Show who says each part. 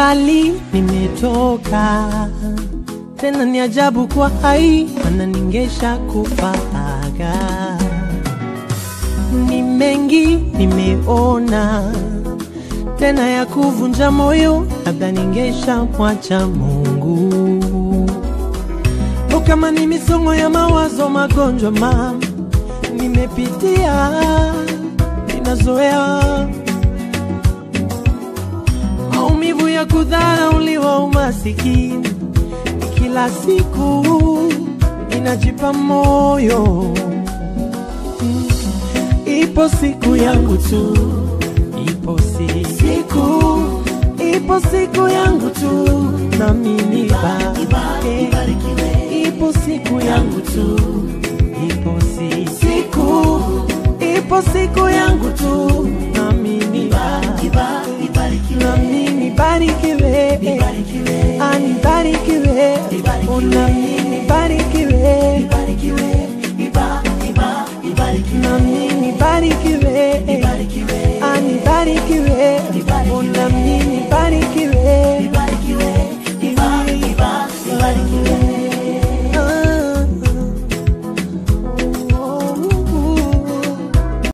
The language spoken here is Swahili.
Speaker 1: mbali nimetoka, tena ni ajabu kwa hai, mana ningesha kufaga. Ni mengi nimeona, tena ya kuvunja moyo, labda ningesha mwacha Mungu. O, kama ni misongo ya mawazo, magonjwa mama nimepitia, ya kudharauliwa, umasikini. Kila siku inajipa moyo. Ipo siku yangu tu, ipo siku, ipo siku yangu tu, nami nibarikiwe. Ipo siku yangu tu, ipo siku, ipo siku yangu tu,